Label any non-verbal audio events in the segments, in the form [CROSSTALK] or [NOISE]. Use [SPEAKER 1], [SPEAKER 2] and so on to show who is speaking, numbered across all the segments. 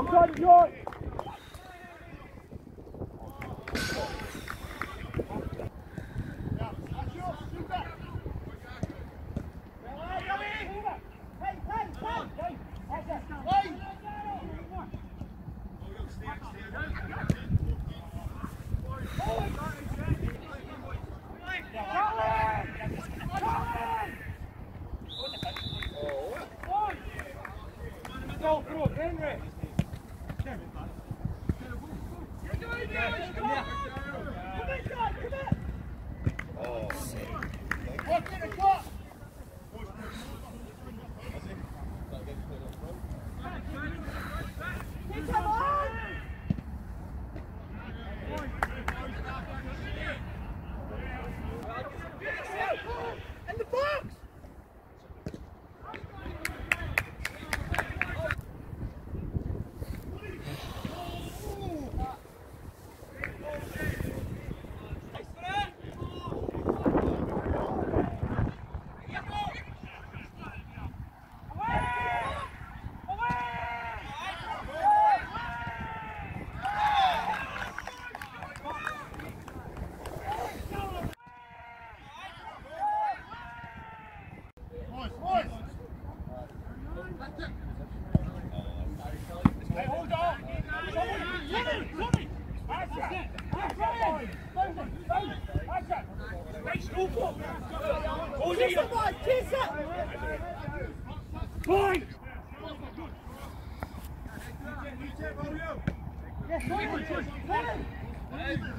[SPEAKER 1] I'm trying to join. Kiss it, boy! Kiss it! Boy! Yes,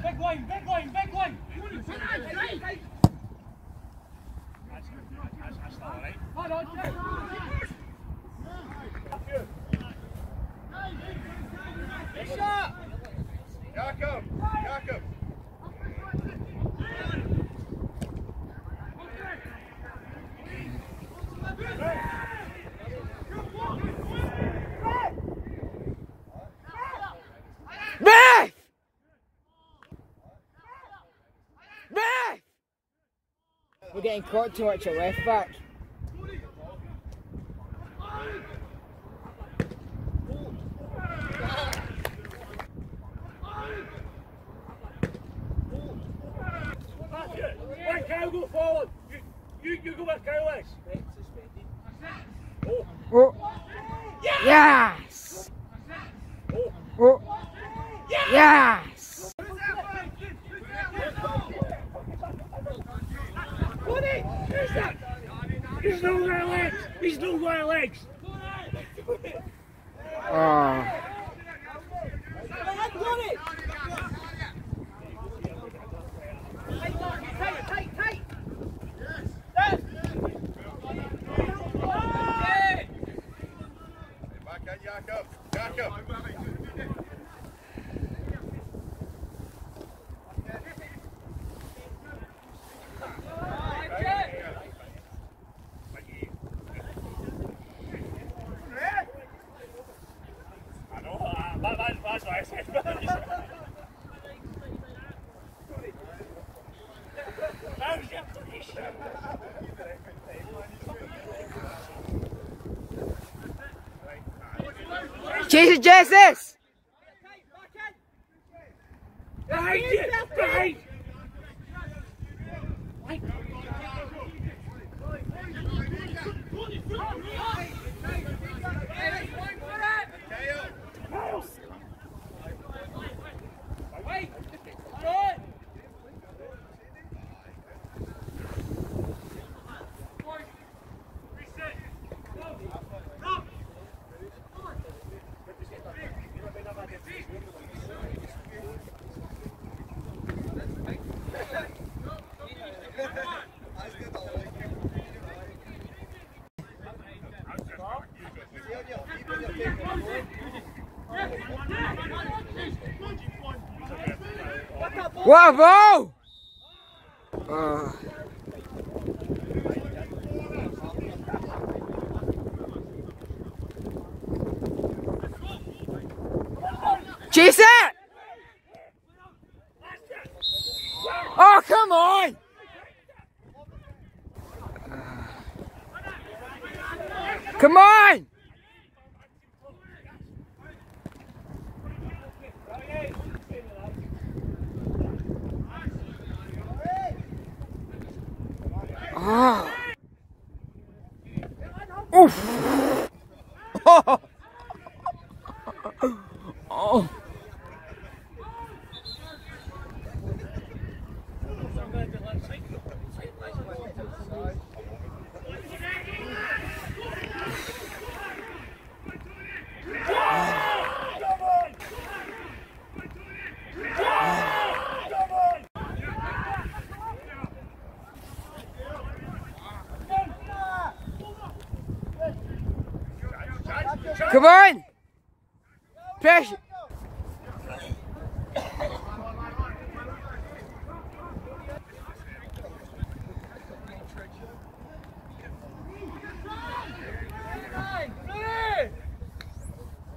[SPEAKER 1] Big one, big one, big one! Hold on,
[SPEAKER 2] We're getting caught too much at left back.
[SPEAKER 1] Kyle, go forward. You, you, you go back, Kyle. Oh,
[SPEAKER 2] Oh. Yes!
[SPEAKER 1] oh.
[SPEAKER 2] Yes!
[SPEAKER 1] He's no got legs. He's no got legs.
[SPEAKER 2] Oh.
[SPEAKER 3] Back at Jakob!
[SPEAKER 2] Jesus, Jesus!
[SPEAKER 1] Behind you!
[SPEAKER 2] Bravo! Uh. Oh. Chase it! Oh, come on! Uh. Come on!
[SPEAKER 1] 아. 오. 어. 어. [LAUGHS] 어. 어. Come on! Pressure!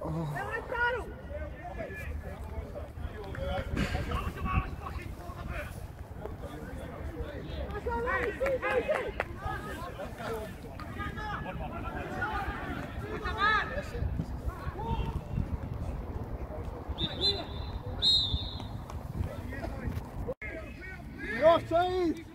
[SPEAKER 1] Oh.
[SPEAKER 2] Offside!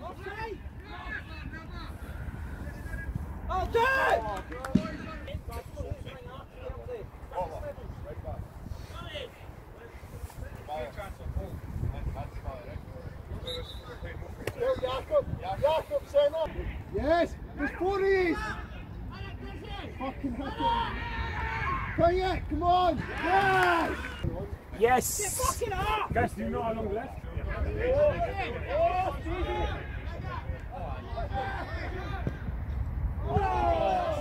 [SPEAKER 2] Jakob! Jakob, centre! Yes! There's four of these! fucking happy. Bring it, come on. Yes!
[SPEAKER 1] Yes!
[SPEAKER 4] Guys, do you know how long left?
[SPEAKER 2] Oh, oh, oh,